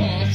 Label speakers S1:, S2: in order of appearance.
S1: Yeah.